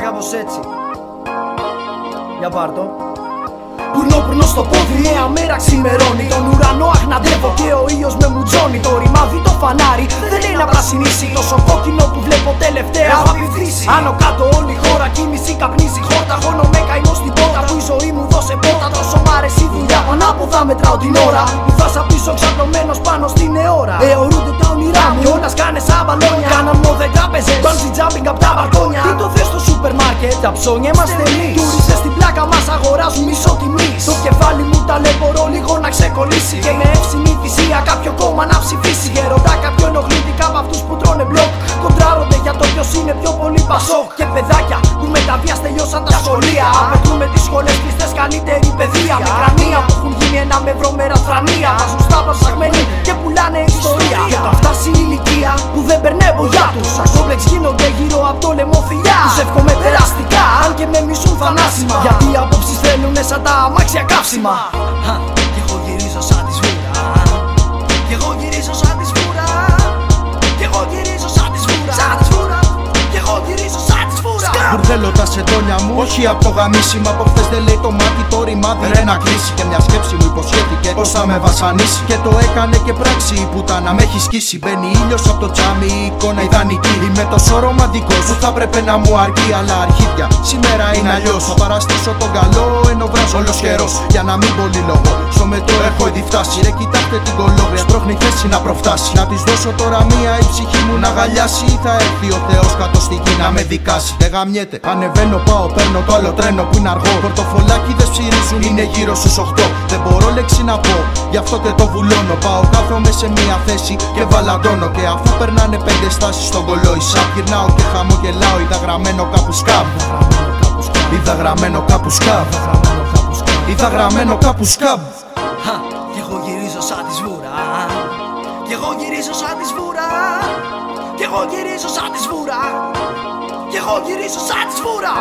κάπως έτσι. Για πάρ' το Πουρνό πουρνό στο πόδι, νέα μέρα ξημερώνει. Τον ουρανό αχναντεύω και ο ήλιος με μουτζώνει Το ρημάδι το φανάρι δεν λέει να πρασινίσει Τόσο κόκκινο που βλέπω τελευταία έχω απειθήσει Άνω κάτω όλη η χώρα κίνηση καπνίζει. Χόρτα Χώνω με καημό στην πόρτα που η ζωή μου δώσε πόρτα Τόσο μ' άρεσε η δουλειά ανάποδα μετράω την ώρα. Που θα σ' πίσω ξαπλωμένος πάνω στην αιώρα Εωρούνται τα όνειρά μου κιόλας κάνε σαν μπαλόνια Κάναν μόδε τράπεζες, bungee jumping απ' τα μπαλκόνια τα ψώνια είμαστε εμείς Τούρισες στην πλάκα μας αγοράζουν μισό τιμή Στο κεφάλι μου ταλαιπωρώ λίγο να ξεκολλήσει. Και με εύσημη θυσία κάποιο κόμμα να ψηφίσει. Γεροντά κάποιο ενοχλητικά από αυτούς που τρώνε μπλοκ. Κοντράρονται για το ποιος είναι πιο πολύ πασόκ. Και παιδάκια που με τα βίας τελειώσαν τα σχολεία. Απαιτούμε τις σχολές κλειστές καλύτερη παιδεία. Με κρανία που έχουν γίνει ένα μευρό με ραθρανία. Βάζουν στάβα ψαγμένοι και πουλάνε ιστορία. Και όταν φτάσει η ηλικία που δεν περνάει μπογιά τους. Σαν κόμπλεξ γίνονται γύρω από το λαιμό φιλιά θανάσιμα Γιατί οι απόψεις θέλουνε σαν τα αμάξια καύσιμα. Κι εγώ γυρίζω σαν τη σβούρα Μπουρδέλω τα σεντόνια μου, όχι από το γαμίσιμο Από χθες δεν λέει το μάτι, το ρημάδι ρε να κλείσει. Και μια σκέψη μου υποσχέθηκε πως θα με βασανίσει. Και το έκανε και πράξη που τα να με έχει σκίσει. Μπαίνει ήλιος από το τζάμι, η εικόνα ιδανική. Είμαι τόσο ρομαντικός που θα πρέπει να μου αρκεί. Αλλά αρχίδια, σήμερα είναι αλλιώς. Θα παραστήσω τον καλό ενώ βράζω όλος καιρός. Για να μην πολύ λόγο, στο μετρό έχω ήδη φτάσει. Ρε κοιτάξτε την κολόγρια, σπρώχνει θέση να προφτάσει. Να της δώσω τώρα μία η ψυχή μου να γαλιάσει. Ή θα έρθει ο Θεός κάτω στη γη να με δικάσει. Δεν γαμιέται, ανεβαίνω πάω παίρνω το άλλο τρένο που είναι αργό. Πορτοφολάκι δεν ψηρίζουν, είναι γύρω στους 8 Δεν μπορώ λέξη να πω, γι' αυτό και το βουλώνω. Πάω κάθομαι σε μία θέση και βαλαντώνω. Και αφού περνάνε πέντε στάσεις στον κολόισα Γυρνάω και χαμογελάω, είδα γραμμένο κάπου σκάβ Είδα γραμμένο κάπου σκάβ Είδα γραμμένο κάπου σκάβ Χα, Κι εγώ γυρίζω σαν της σβούρα Κι εγώ γυρίζω σαν της σβούρα Κι εγώ γυρίζω σαν της σβούρα Κι εγώ γυρίζω σαν τη σβούρα